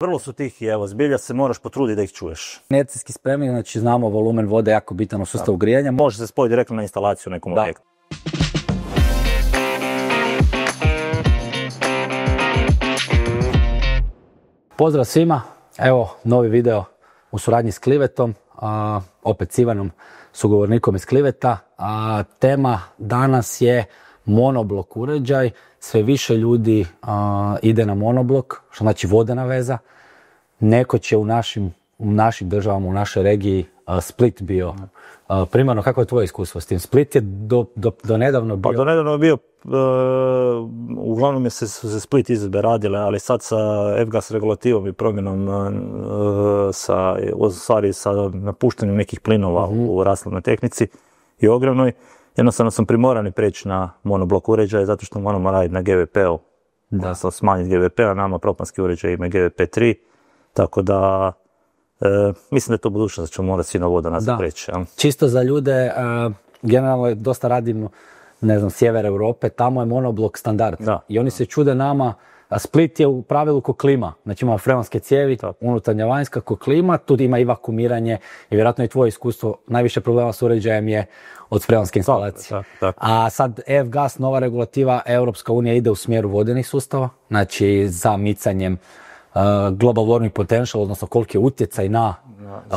Vrlo su tihi, evo, zbilja se moraš potruditi da ih čuješ. Inercijski spremnik, znači znamo volumen vode jako bitan u sustavu grijanja. Može se spojiti direktno na instalaciju nekom Da. objektu. Pozdrav svima, evo novi video u suradnji s Klivetom, a, opet s Ivanom, sugovornikom iz Kliveta. A, tema danas je monoblok uređaj, sve više ljudi a, ide na monoblok, što znači vodena veza. Neko će u našim, u našim državama, u našoj regiji a, Split bio. A, primarno, kako je tvoje iskustvo s tim? Split je do, do, do nedavno bio... Pa do nedavno je bio, e, uglavnom je se, su se split izvedbe radile, ali sad sa F-gas regulativom i promjenom e, sa, stvari sa napuštanjem nekih plinova u raslovnoj tehnici i ogromnoj, jednostavno sam primoran preći na monoblok uređaje zato što moramo raditi na GVP-u. Da. Sam smanjiti GVP, a nama propanski uređaj ima GVP3, tako da e, mislim da je to budućnost da ćemo morati svi na vodu nazad preći. Čisto za ljude, a, generalno je dosta radim, ne znam, sjever Europe, tamo je monoblok standard. Da. I oni se čude nama, a Split je u pravilu ko klima. Znači ima freonske cijevi, unutarnja vanjska ko klima, tu ima i vakumiranje i vjerojatno i tvoje iskustvo, najviše problema s uređajem je od freonske instalacije. tako, tako. A sad F-gas, nova regulativa, Europska unija ide u smjeru vodenih sustava, znači za micanjem uh, global warming potential, odnosno koliki je utjecaj na,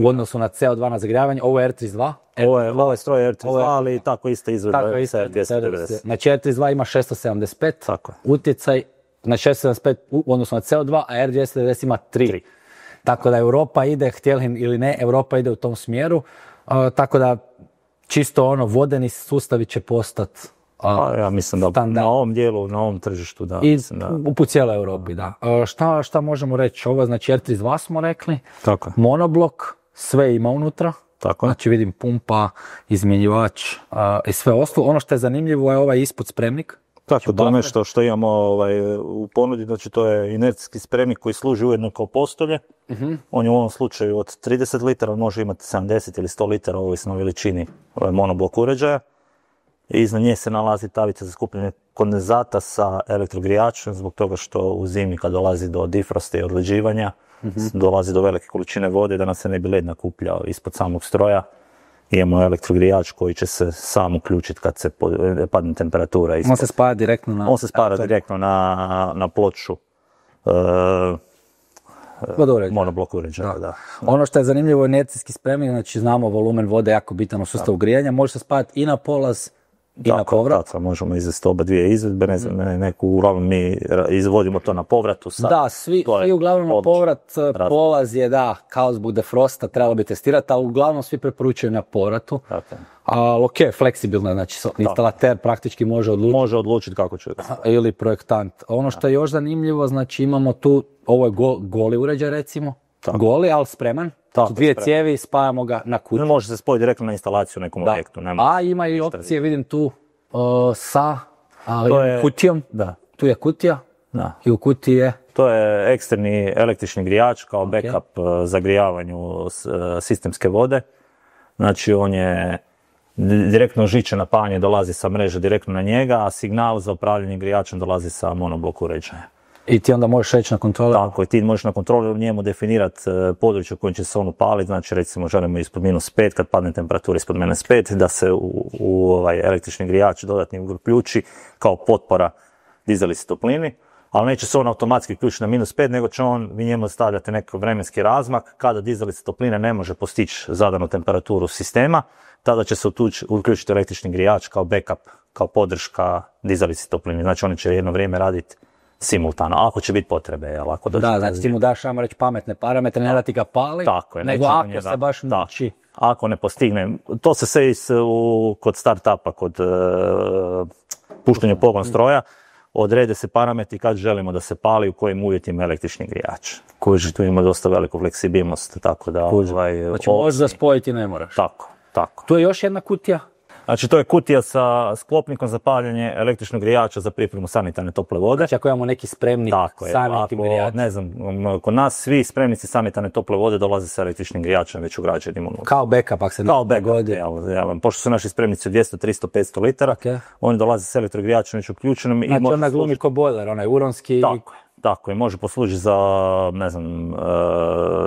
u odnosu na CO2 na zagrijavanje, ovo je R32. Ovo je, ovo je stroj R32, Ovo je- ali tako isto izvedba Tako je isto, 290. Znači R32 ima 675, Tako je. utjecaj na 675 u odnosu na CO2, a R290 ima 3. Tako da Europa ide, htjeli ili ne, Europa ide u tom smjeru. Uh, tako da čisto ono, vodeni sustavi će postati Pa ja mislim da standard. na ovom dijelu, na ovom tržištu, da. i mislim da. u po cijeloj Europi, da. Šta, šta možemo reći? Ovo znači R32 smo rekli, Tako je. monoblok, sve ima unutra. Tako. Znači vidim pumpa, izmjenjivač i sve ostalo. Ono što je zanimljivo je ovaj ispod spremnik. Tako, to je nešto što imamo ovaj, u ponudi, znači to je inercijski spremnik koji služi ujedno kao postolje. Mhm. On je u ovom slučaju od 30 litara, može imati 70 ili 100 litara, ovisno o veličini ovaj monoblok uređaja. I iznad nje se nalazi tavica za skupljanje kondenzata sa elektrogrijačem, zbog toga što u zimi kad dolazi do difrosta i odleđivanja, Mhm. dolazi do velike količine vode da nam se ne bi led nakupljao ispod samog stroja. Imamo elektrogrijač koji će se sam uključiti kad se po- padne temperatura ispod. On se spaja direktno na... On se spara direktno na, na ploču e, vodoređaj. monoblok uređaja. Da. Ono što je zanimljivo je inercijski spremnik, znači znamo volumen vode jako bitan u sustavu grijanja, može se spajati i na polaz i na povrat. tako, možemo izvesti oba dvije izvedbe, ne znam, ne- neku, uglavnom mi izvodimo to na povratu. Sa, Da, svi, to je svi uglavnom na povrat, e, Razlika. polaz je da, kao zbog defrosta, trebalo bi testirati, ali uglavnom svi preporučuju na povratu. Ali ok, fleksibilno, znači instalater praktički može odlučiti Može odlučiti kako će ili projektant. Ono što je još zanimljivo, znači imamo tu, ovo je go- goli uređaj recimo, goli, ali spreman. Tako, dvije spreman. cijevi, spajamo ga na kut. Ne može se spojiti direktno na instalaciju u nekom Da. objektu. nema- A ima i opcije, vidim tu, uh, sa To je- kutijom. Da, Tu je kutija da. i u kutiji je To je eksterni električni grijač kao backup e, zagrijavanju s- e, sistemske vode. Znači on je di- direktno žiče napajanje dolazi sa mreže direktno na njega, a signal za upravljanje grijačem dolazi sa monoblok uređaja. I ti onda možeš reći na kontrole. Tako, i ti možeš na kontroli u njemu definirati područje u kojem će se on upaliti, znači recimo želimo ispod minus 5, kad padne temperatura ispod minus 5, da se u, ovaj električni grijač dodatni uključi kao potpora dizalici toplini, ali neće se on automatski uključiti na minus 5, nego će on, vi njemu stavljate neki vremenski razmak, kada dizalica topline ne može postići zadanu temperaturu sistema, tada će se uključiti električni grijač kao backup, kao podrška dizalici topline. Znači oni će jedno vrijeme raditi simultano, ako će biti potrebe, jel? Ako dođe Da, znači ti mu daš, ajmo reći, pametne parametre, ne da ti ga pali, tako je, nego ako se baš da. muči. Ako ne postigne, to se sve is, u, kod startupa, kod e, puštanja u pogon stroja, odrede se parametri kad želimo da se pali, u kojim uvjetima električni grijač. Kuži, tu ima dosta veliku fleksibilnost, tako da... Ovaj, Znači možeš ga spojiti, ne moraš. Tako, tako. Tu je još jedna kutija. Znači to je kutija sa sklopnikom za paljenje električnog grijača za pripremu sanitarne tople vode. Znači ako imamo neki spremnik, Tako je. Ako, ne znam, um, kod nas svi spremnici sanitarne tople vode dolaze sa električnim grijačem već ugrađenim unutra. kao backup ako se Kao ne dogodi. jel, jel, pošto su naši spremnici od 200, 300, 500 litara, Ok. oni dolaze s elektrogrijačem već uključenim i Znači može onda glumi ko bojler, onaj uronski. Tako je. Tako je, može poslužiti za, ne znam, e,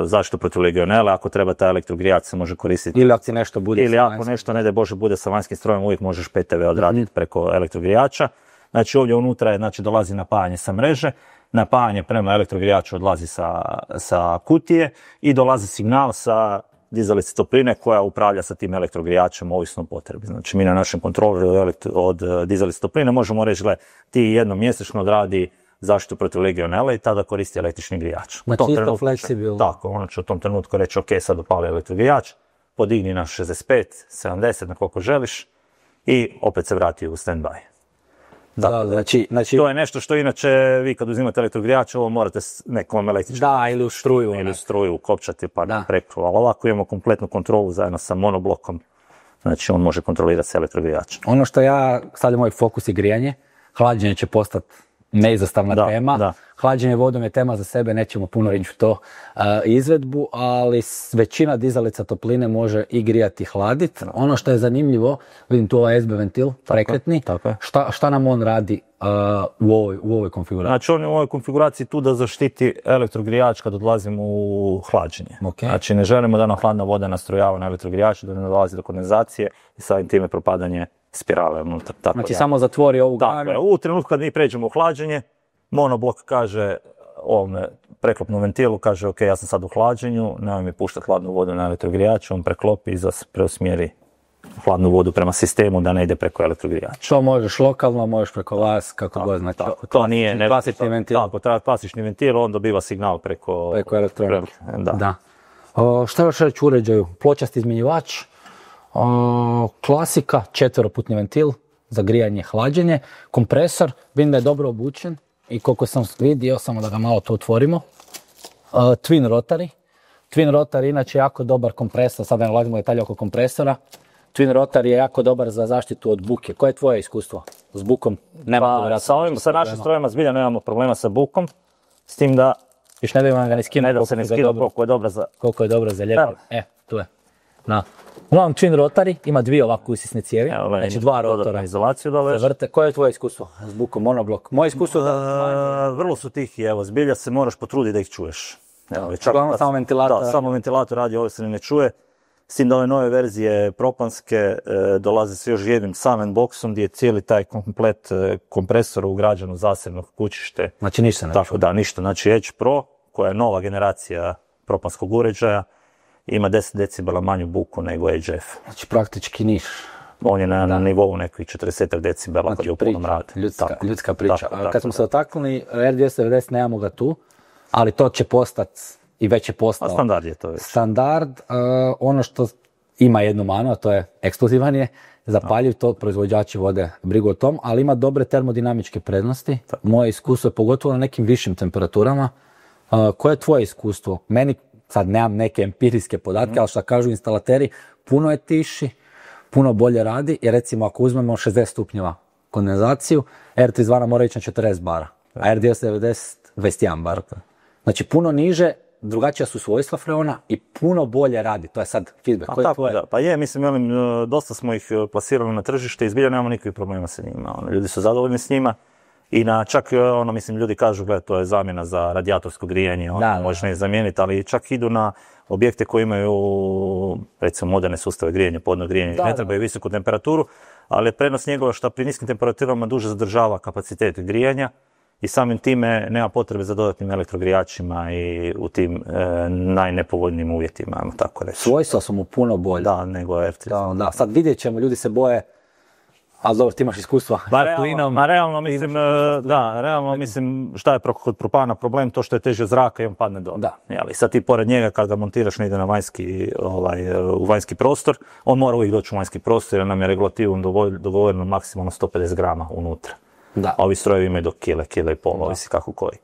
zaštitu protiv legionele, ako treba taj elektrogrijač se može koristiti. Ili ako ti nešto bude Ili ako nešto, ne da Bože, bude sa vanjskim strojem, uvijek možeš PTV odraditi preko elektrogrijača. Znači ovdje unutra je, znači dolazi napajanje sa mreže, napajanje prema elektrogrijaču odlazi sa, sa kutije i dolazi signal sa dizalice topline koja upravlja sa tim elektrogrijačem ovisno o potrebi. Znači mi na našem kontroleru od, od dizalice topline možemo reći, gle, ti jednom mjesečno odradi zaštitu protiv legionele i tada koristi električni grijač. U Ma tom čisto fleksibilno. Tako, ono će u tom trenutku reći, ok, sad upali elektrogrijač, podigni na 65, 70, na koliko želiš i opet se vrati u stand-by. Da, znači, znači, To je nešto što inače vi kad uzimate elektrogrijač, ovo morate s nekom električnom da, ili u struju. ili onak. struju ukopčati pa Da. preko, ali ovako imamo kompletnu kontrolu zajedno sa monoblokom, znači on može kontrolirati se elektrogrijačem. Ono što ja stavljam moj fokus je grijanje. Hlađenje će postati neizostavna Da, tema. da. Hlađenje vodom je tema za sebe, nećemo puno reći u to uh, izvedbu, ali većina dizalica topline može i grijati i hladiti. Ono što je zanimljivo, vidim tu ovaj SB ventil, prekretni, tako je. Šta, šta nam on radi uh, u, ovoj, u ovoj konfiguraciji? Znači on je u ovoj konfiguraciji tu da zaštiti elektrogrijač kad odlazimo u hlađenje. Ok. Znači ne želimo da nam hladna voda nastrojava na elektrogrijač, da ne dolazi do kondenzacije i samim time propadanje spirale unutar. Tako Znači da. samo zatvori ovu Tako garu. je, u trenutku kad mi pređemo u hlađenje, monoblok kaže ovome preklopnom ventilu, kaže ok, ja sam sad u hlađenju, nemoj mi puštati hladnu vodu na elektrogrijač, on preklopi i preusmjeri hladnu vodu prema sistemu da ne ide preko elektrogrijača. Što možeš lokalno, možeš preko vas, kako god. Znači, Tako, to nije ne, klasični ventil. Tako, treba klasični ventil, on dobiva signal preko, Preko elektronike. Da. Da. O, šta još reći uređaju? Pločasti izmjenjivač, o, klasika, četveroputni ventil za grijanje i hlađenje, kompresor, vidim da je dobro obučen i koliko sam vidio, samo da ga malo to otvorimo, o, twin rotary. Twin rotary je inače jako dobar kompresor, sad ne ulazimo detalje oko kompresora. Twin rotary je jako dobar za zaštitu od buke. Koje je tvoje iskustvo s bukom? Nema Pa, sa, ovim, sa našim strojima zbilja nemamo problema sa bukom, s tim da Još ne da ga ne skinu ne da se ne dobro- koliko je dobra za... koliko je dobro za ljepo. E. Na. Uglavnom twin rotari, ima dvije ovako usisne cijevi, Evo, znači dva rotora Izolaciju dole. se vrte. Koje je tvoje iskustvo s bukom monoblok? Moje iskustvo je da vrlo su tihi, evo, zbilja se moraš potruditi da ih čuješ. Evo, već Uglavnom samo ventilator Da, samo ventilator radi, ovo se ne čuje. S tim da ove nove verzije propanske e, dolaze s još jednim samim boksom gdje je cijeli taj komplet e, kompresora ugrađen u zasebno kućište. Znači ništa ne Tako da, ništa. Znači Edge Pro, koja je nova generacija propanskog uređaja, ima 10 decibela manju buku nego Edge F. Znači praktički niš. On je na, na nivou nekih 40 decibela kad je u punom radu. ljudska, Tako, ljudska priča. tako, A tako, kad smo se dotaknuli R290 nemamo ga tu, ali to će postati i već je A postao. standard je to već. standard, uh, ono što ima jednu manu, a to je eksplozivan je, zapaljiv, to proizvođači vode brigu o tom, ali ima dobre termodinamičke prednosti. Moje iskustvo je pogotovo na nekim višim temperaturama. Uh, koje je tvoje iskustvo? Meni, sad nemam neke empirijske podatke, ali što kažu instalateri, puno je tiši, puno bolje radi, jer recimo ako uzmemo 60 stupnjeva kondenzaciju, R32 mora ići na 40 bara, a R290 21 bar. Znači puno niže, drugačija su svojstva freona i puno bolje radi. To je sad feedback. Pa, Koje tako, tvoje? da. pa je, mislim, velim, e, dosta smo ih e, plasirali na tržište i zbilja nemamo nikakvih problema sa njima. Ono, ljudi su zadovoljni s njima i na čak, e, ono, mislim, ljudi kažu, gled, to je zamjena za radijatorsko grijanje, ono, Da, da. možeš ne zamijeniti, ali čak idu na objekte koji imaju, recimo, moderne sustave grijanja, podno grijanje, Da, ne trebaju visoku temperaturu, ali je prednost njegova što pri niskim temperaturama duže zadržava kapacitet grijanja i samim time nema potrebe za dodatnim elektrogrijačima i u tim e, najnepovoljnijim uvjetima, ajmo tako reći. Svojstva su mu puno bolje. Da, nego R30. Da, da. Sad vidjet ćemo, ljudi se boje, ali dobro, ti imaš iskustva sa realno, plinom. ma realno mislim, e, da, realno mislim šta je kod propana problem, to što je teže zraka i on padne dole. Da. Jeli, sad ti pored njega kad ga montiraš negdje na vanjski, ovaj, e, u vanjski prostor, on mora uvijek doći u vanjski prostor jer nam je regulativom dogovoreno maksimalno 150 grama unutra. Da. A ovi strojevi imaju do kile, kile i pol, ovisi kako koji.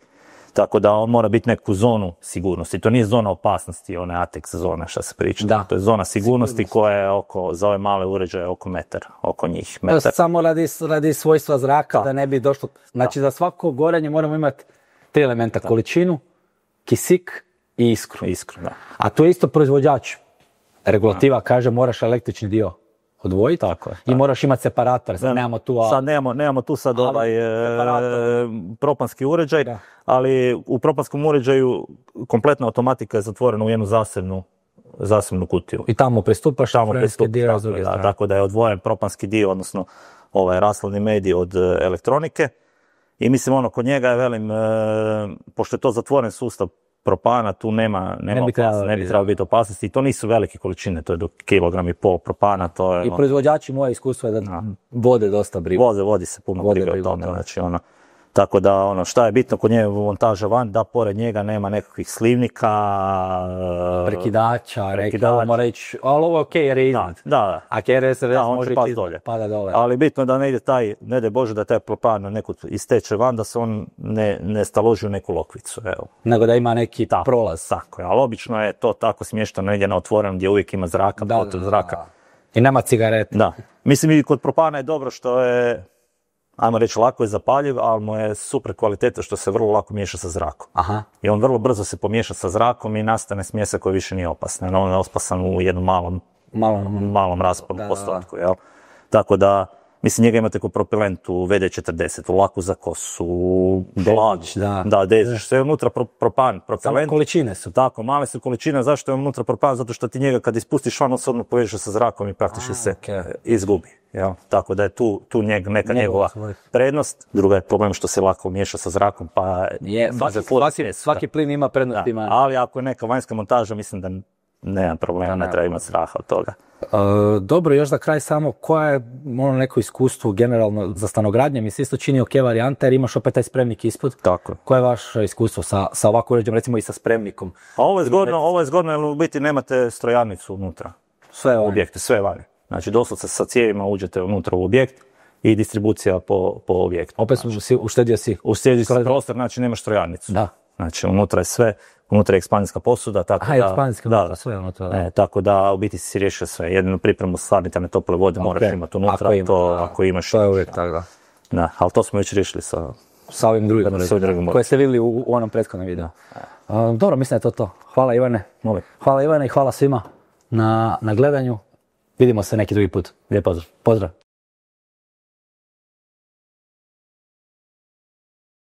Tako da on mora biti neku zonu sigurnosti. To nije zona opasnosti, one ATEX zona što se priča. Da. To je zona sigurnosti koja je oko, za ove male uređaje oko metar, oko njih metar. Samo radi, radi svojstva zraka, da ne bi došlo... Znači, za svako gorenje moramo imati tri elementa, količinu, kisik i iskru. Iskru, da. A tu je isto proizvođač. Regulativa kaže moraš električni dio odvojiti Tako je, i moraš imati separator, sad nemamo tu... a- Sad nemamo, nemamo tu sad Ali ovaj e, propanski uređaj, Da. ali u propanskom uređaju kompletna automatika je zatvorena u jednu zasebnu, zasebnu kutiju. I tamo pristupaš, Tamo freonski pristup, dio tako, druge da, tako da je odvojen propanski dio, odnosno ovaj rasladni medij od e, elektronike. I mislim, ono, kod njega je, velim, e, pošto je to zatvoren sustav propana, tu nema, nema Ne bi trebalo ne bi trebalo biti opasnosti. I to nisu velike količine, to je do kilogram i pol propana, to je... I ono, proizvođači, moje iskustvo je da vode dosta brigu. Vode, vodi se puno Vode o brigu o tome, tome. znači ono, tako da ono, šta je bitno kod njega montaža van, da pored njega nema nekakvih slivnika, e, Prekidača, rekao, mora ići, ali ovo je okej jer je da, iznad. da, da. A KRS Da, on može ići dolje. pada dole. Ali bitno je da ne ide taj, ne daj Bože da taj propan na nekud isteče van, da se on ne, ne staloži u neku lokvicu, evo. Nego da ima neki Tako, prolaz. Tako je, ali obično je to tako smješteno negdje na otvorenom gdje uvijek ima zraka, Da, zraka. I nema cigarete. Da. Mislim i kod propana je dobro što je, ajmo reći, lako je zapaljiv, ali mu je super kvaliteta što se vrlo lako miješa sa zrakom. Aha. I on vrlo brzo se pomiješa sa zrakom i nastane smjesa koja više nije opasna. On je opasan u jednom malom, Malo malom rasponu postotku, jel? Tako da, mislim, njega imate kao propelent u VD40, u laku za kosu, blagu. da. Da, dezić, sve je unutra pro- propan, Samo propelent. količine su. Tako, male su količine, zašto je unutra propan? Zato što ti njega kad ispustiš van, on se odmah poveže sa zrakom i praktički se e, izgubi. Jel? Tako da je tu, tu njeg, neka Njegova svoj. prednost. Druga je problem što se lako miješa sa zrakom, pa Je, svaki, svaki, svaki plin ima prednost, da. ima. Ali ako je neka vanjska montaža, mislim da nema problema, ne treba imati straha od toga. E, dobro, još za kraj samo, koja je ono neko iskustvo generalno za stanogradnje? Mi se isto čini ok varijanta jer imaš opet taj spremnik ispod. Tako. Koje je vaše iskustvo sa, sa ovako uređajem, recimo i sa spremnikom? A ovo je zgodno, ovo je zgodno jer u biti nemate strojarnicu unutra Sve u ovo. objekte, sve vani. Znači doslovce sa cijevima uđete unutra u objekt i distribucija po, po objektu. Opet si, uštedio si. U sjedi se prostor, znači nemaš strojarnicu. Da. Znači unutra je sve, unutra je ekspanzijska posuda, tako Aha, da... ekspanzijska da, sve unutra, da. E, tako da u biti si riješio sve. Jedinu pripremu sanitarne tople vode moraš Ok. imati unutra, Ako ima, to da. ako imaš. To je uvijek tako, da. Da, ali to smo već riješili sa... Sa ovim drugim, drugim koje ste vidjeli u, u onom prethodnom videu. A, dobro, mislim da je to to. Hvala Ivane. Molim. Hvala Ivane i hvala svima na, na gledanju. Vidimo se neki drugi put. Lijep pozdrav. Pozdrav.